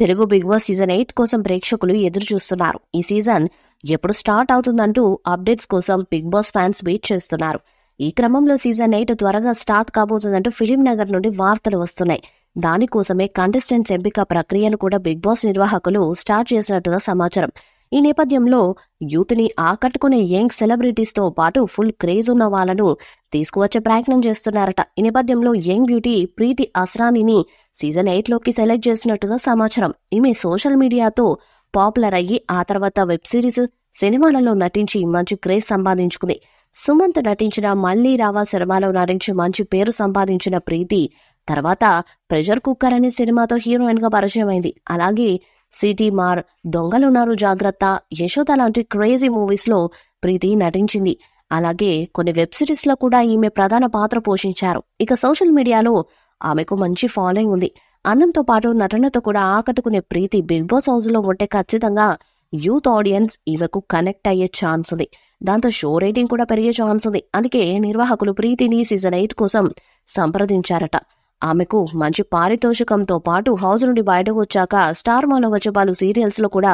Telugu big boss season eight కోసం ప్రేక్షకులు ఎదురు చూస్తున్నారు. ఈ సీజన్ ఎప్పుడు స్టార్ట్ అవుతుందంటూ అప్డేట్స్ కోసం బిగ్ బాస్ ఫ్యాన్స్ వెయిట్ చేస్తున్నారు. ఈ క్రమంలో సీజన్ ఎయిట్ త్వరగా స్టార్ట్ కాబోతుందంటూ ఫిలిం నగర్ నుండి వార్తలు వస్తున్నాయి. దానికోసమే కంటెస్టెంట్స్ ఎంపిక ప్రక్రియను కూడా బిగ్ బాస్ నిర్వాహకులు స్టార్ట్ చేసినట్టుగా సమాచారం. ఈ నేపథ్యంలో యూత్ని ఆకట్టుకునే యంగ్ సెలబ్రిటీస్తో పాటు ఫుల్ క్రేజ్ ఉన్న వాళ్ళను తీసుకువచ్చే ప్రయత్నం చేస్తున్నారట. ఈ నేపథ్యంలో యంగ్ బ్యూటీ ప్రీతి అస్రానిని సీజన్ ఎయిట్లోకి సెలెక్ట్ చేసినట్టుగా సమాచారం. ఈమె సోషల్ మీడియాతో పాపులర్ అయ్యి ఆ తర్వాత వెబ్ సిరీస్ సినిమాలలో నటించి మంచి క్రేజ్ సంపాదించుకుంది. సుమంత్ నటించిన మళ్ళీ రావా సినిమాలో నటించి మంచి పేరు సంపాదించిన ప్రీతి తర్వాత ప్రెషర్ కుక్కర్ అనే సినిమాతో హీరోయిన్గా పరిచయం అయింది అలాగే సిటీ మార్ దొంగలున్నారు జాగ్రత్త. యశోద లాంటి క్రేజీ మూవీస్లో ప్రీతి నటించింది. అలాగే కొన్ని వెబ్ సిరీస్లో కూడా ఈమె ప్రధాన పాత్ర పోషించారు. ఇక సోషల్ మీడియాలో ఆమెకు మంచి ఫాలోయింగ్ ఉంది. అందంతో పాటు నటనతో కూడా ఆకట్టుకునే ప్రీతి బిగ్ బాస్ హౌస్లో ఉంటే ఖచ్చితంగా యూత్ ఆడియన్స్ ఈమెకు కనెక్ట్ అయ్యే ఛాన్స్ ఉంది. దాంతో షో రేటింగ్ కూడా పెరిగే ఛాన్స్ ఉంది. అందుకే నిర్వాహకులు ప్రీతిని సీజన్ ఎయిట్ కోసం సంప్రదించారట. ఆమెకు మంచి పారితోషికంతో పాటు హౌస్ నుండి బయటకు వచ్చాక స్టార్ మాలో వచ్చే పలు సీరియల్స్లో కూడా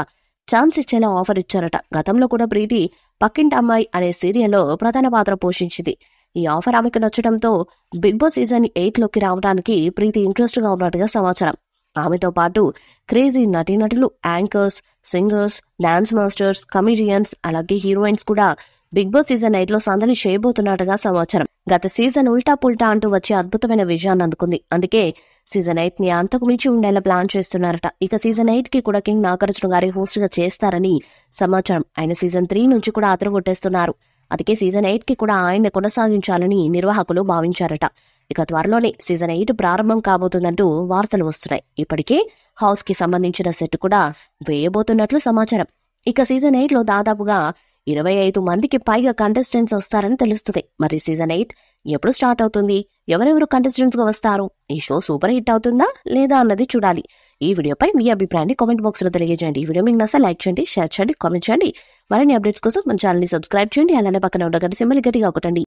ఛాన్స్ ఇచ్చేలా ఆఫర్ ఇచ్చారట. గతంలో కూడా ప్రీతి పక్కింటి అమ్మాయి అనే సీరియల్లో ప్రధాన పాత్ర పోషించింది. ఈ ఆఫర్ ఆమెకు నచ్చడంతో బిగ్ బాస్ సీజన్ ఎయిట్లోకి రావడానికి ప్రీతి ఇంట్రెస్ట్గా ఉన్నట్టుగా సమాచారం. ఆమెతో పాటు క్రేజీ నటీనటులు anchors singers dance masters comedians అలాగే హీరోయిన్స్ కూడా బిగ్ బాస్ సీజన్ ఎయిట్లో సందడి చేయబోతున్నట్టుగా సమాచారం. గత సీజన్ ఉల్టా పుల్టా అంటూ వచ్చే అద్భుతమైన విజయాన్ని అందుకుంది. అందుకే సీజన్ ఎయిట్ని అంతకు మించి ఉండేలా ప్లాన్ చేస్తున్నారట. ఇక సీజన్ ఎయిట్కి కూడా కింగ్ నాగార్జున గారి హోస్ట్గా చేస్తారని సమాచారం. ఆయన సీజన్ త్రీ నుంచి కూడా అదరగొట్టేస్తున్నారు. అందుకే సీజన్ ఎయిట్కి కూడా ఆయన కొనసాగించాలని నిర్వాహకులు భావించారట. ఇక త్వరలోనే సీజన్ ఎయిట్ ప్రారంభం కాబోతుందంటూ వార్తలు వస్తున్నాయి. ఇప్పటికే హౌస్కి సంబంధించిన సెట్ కూడా వేయబోతున్నట్లు సమాచారం. ఇక సీజన్ ఎయిట్లో దాదాపుగా ఇరవై ఐదు మందికి పైగా కంటెస్టెంట్స్ వస్తారని తెలుస్తుంది. మరి సీజన్ ఎయిట్ ఎప్పుడు స్టార్ట్ అవుతుంది? ఎవరెవరు కంటెస్టెంట్స్గా వస్తారు? ఈ షో సూపర్ హిట్ అవుతుందా లేదా అన్నది చూడాలి. ఈ వీడియోపై మీ అభిప్రాయాన్ని కామెంట్ బాక్స్లో తెలియజేయండి. ఈ వీడియో మీకు నచ్చ లైక్ చేయండి షేర్ చేయండి కామెంట్ చేయండి. మరిన్ని అప్డేట్స్ కోసం మన ఛానల్ని సబ్స్క్రైబ్ చేయండి. అలానే పక్కన ఉన్న గంట సింబల్ గట్టిగా ఒకటండి